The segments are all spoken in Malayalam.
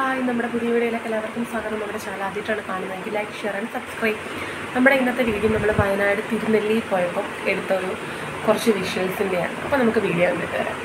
ഹായ് നമ്മുടെ പുതിയ വീഡിയോയിലേക്ക് എല്ലാവർക്കും സ്വാഗതം. നമ്മുടെ ചാനൽ ആദ്യമായിട്ടാണ് കാണുന്നതെങ്കിൽ ലൈക്ക് ഷെയർ ആൻഡ് സബ്സ്ക്രൈബ് നമ്മുടെ ഇന്നത്തെ വീഡിയോ നമ്മൾ വയനാട് തിരുനെല്ലി പോയപ്പോൾ എടുത്ത ഒരു കുറച്ച് വിഷ്വൽസിന്റെയാണ് അപ്പോൾ നമുക്ക് വീഡിയോ കണ്ടിട്ട് വരാം.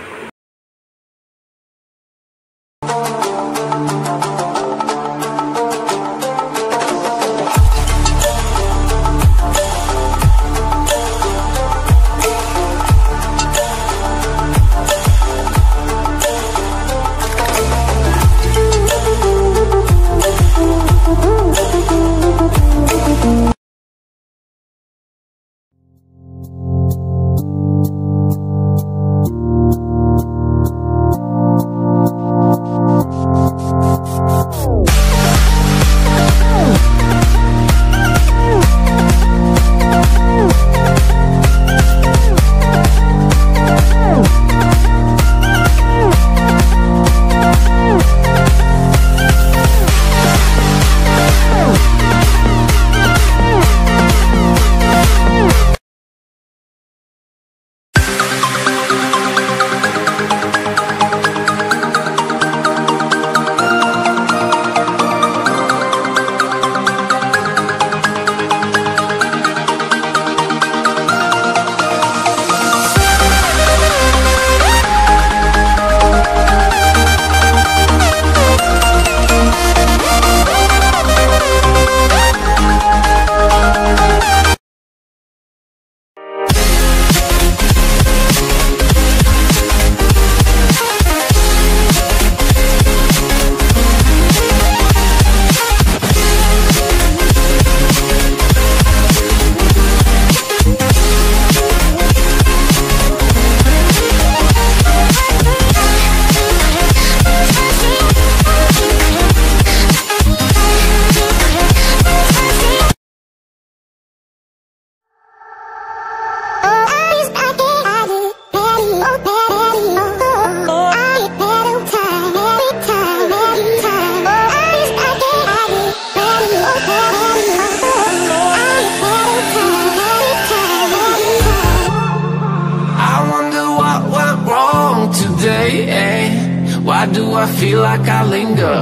Why do I feel like I linger?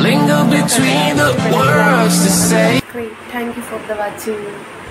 Linger between the words to say. Great, thank you for the watching